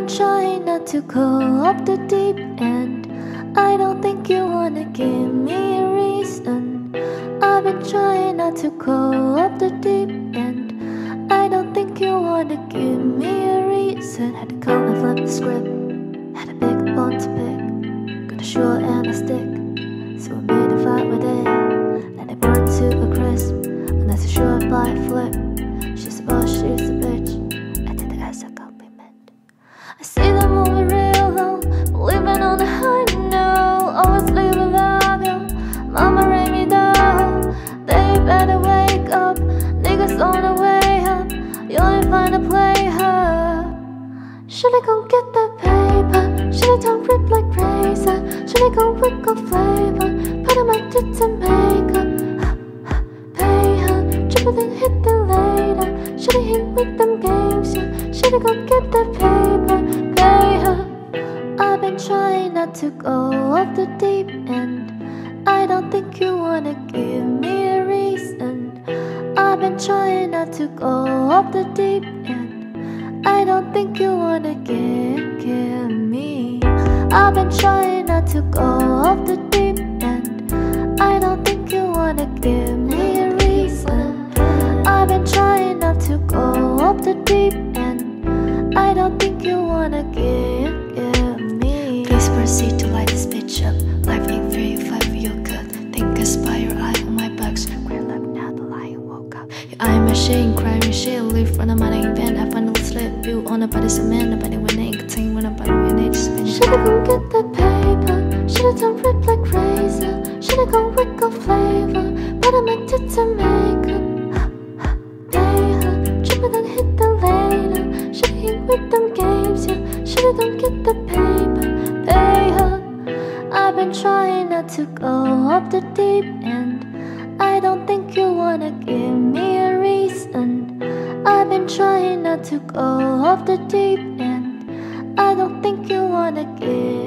been trying not to go off the deep end. I don't think you wanna give me a reason. I've been trying not to go off the deep end. I don't think you wanna give me a reason. Had to come and flip the script. Had a big bone to pick. Got a short and a stick. So I made a fight with it. See the movie real low, living on a high. Always you. Mama me. They better wake up. Niggas on the way up. You ain't find play her. Should I go get the paper? Should I don't rip like razor? Should I go wiggle flavor? Put on my tits and makeup. Pay her, triple then hit the later. Should I hit with them games? Yeah. Should I go get the paper? Trying not to go off the deep end. I don't think you wanna give me a reason. I've been trying not to go off the deep end. I don't think you wanna give, give me. I've been trying not to go off proceed to light this bitch up. Life ain't fair, you fight for your good. Think your eye on my back. Square left, now the lion woke up. Your eye machine, crying shit. Live from the money event. I finally slip. You on the body cement. Nobody winning. Continue when nobody winning. Just finish. Should I go get the paper? Should I don't rip like razor? I've been trying not to go off the deep end. I don't think you wanna give me a reason. I've been trying not to go off the deep end. I don't think you wanna give